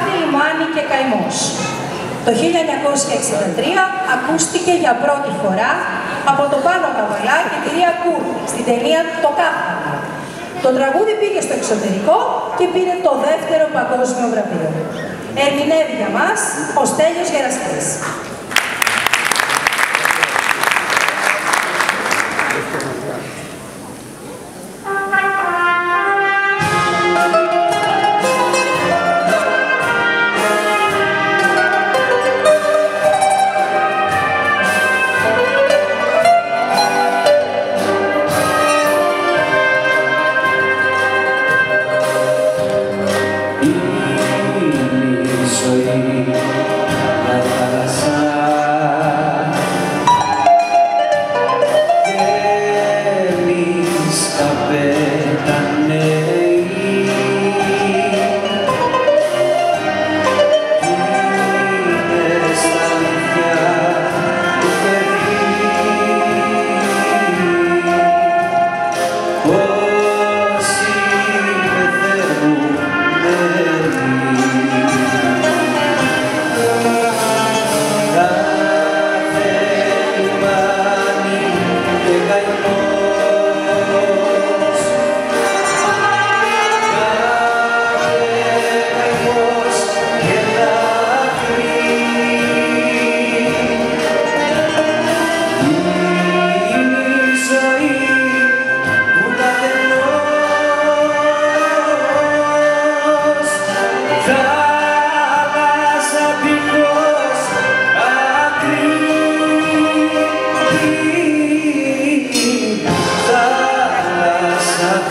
Λάδι, Λιμάνι και Καημός. Το 1963 ακούστηκε για πρώτη φορά από τον Πάνο Καβαλά και τη Ρία Κούρ στην ταινία «Το Κάφανα». Το τραγούδι πήγε στο εξωτερικό και πήρε το δεύτερο παγκόσμιο βραβείο. Ερμηνεύει για μας ο Στέλιος Γεραστής.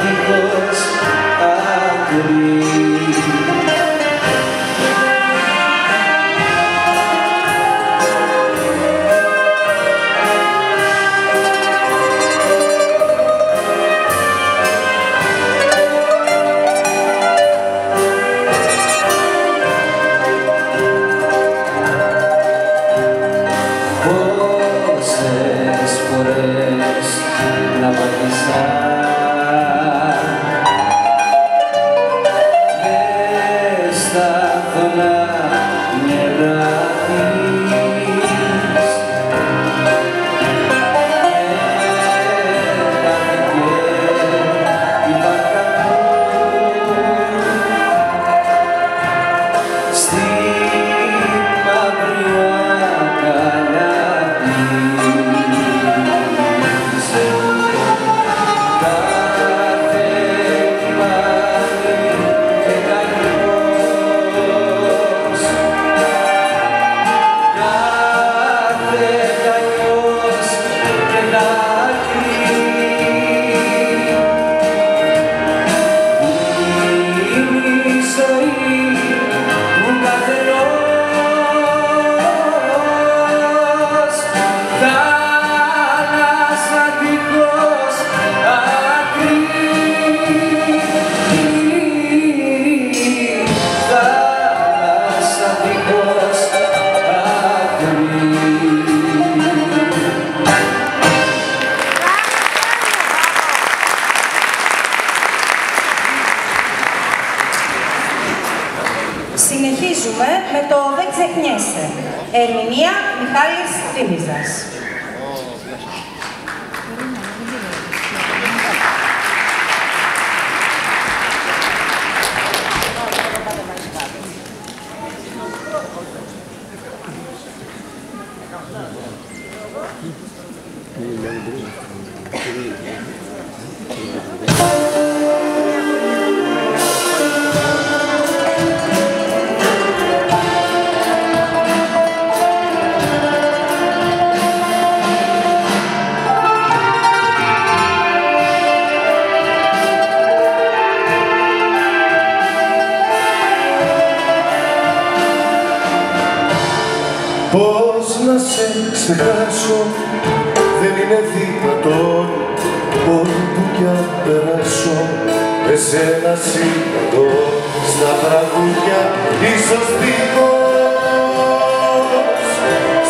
happiness I could be. Ερμηνεία Μιχάλης Τίμιζας. ξεχάσω δεν είναι δυνατόν ποτε που κι αν περάσω. Εσένα σύνδω Στα τραγούδια ίσως δίχως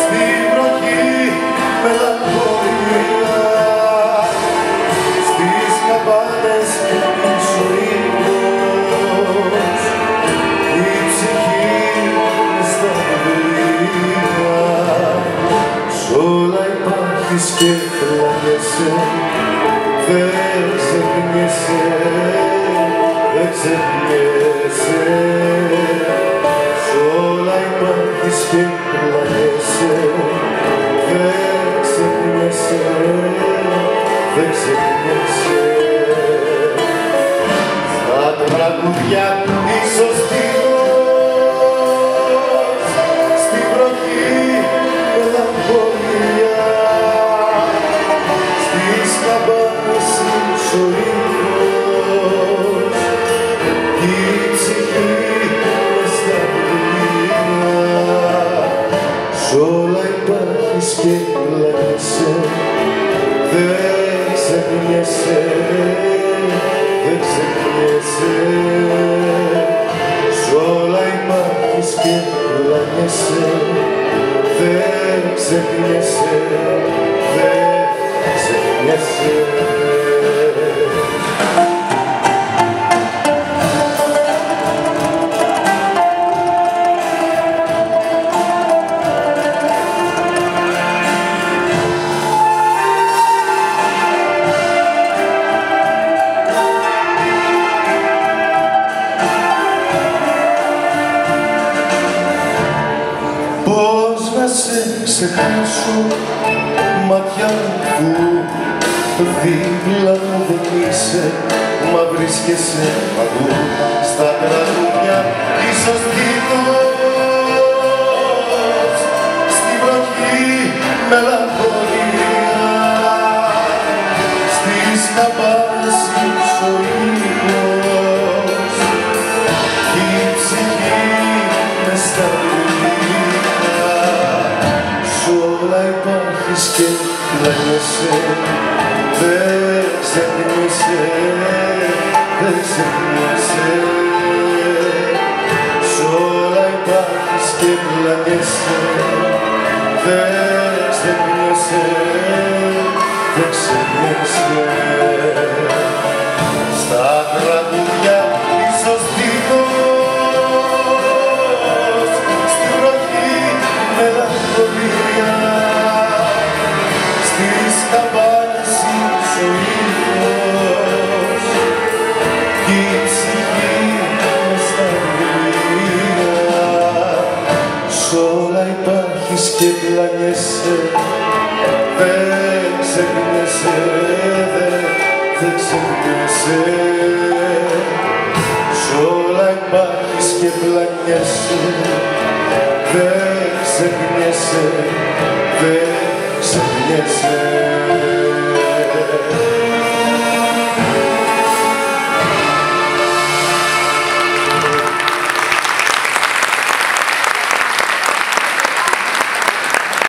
Στην βροχή με πλάγεσαι δεν ξεχνιέσαι, δεν ξεχνιέσαι. Σ' όλα υπάρχεις και πλάγεσαι δεν ξεχνιέσαι, δεν ξεχνιέσαι. Στα τραγουδιά ξεχνιέσαι, σε ξεχάσω ματιά που δίπλα μου δεν είσαι μα βρίσκεσαι παντού στα τραγούδια ίσως τίτλος στη βροχή μελαγχολίας στις καμπάνες ο ήλιος η ψυχή μες στα και πλάγεσαι Δεν ξεχνιέσαι, δεν ξεχνιέσαι Σ' όλα υπάρχεις και πλάγεσαι Δεν ξεχνιέσαι, υπάρχεις και πλανιέσαι Δεν ξεχνιέσαι, δεν, δεν ξεχνιέσαι Σ' όλα υπάρχεις και πλανιέσαι Δεν ξεχνιέσαι, δεν ξεχνιέσαι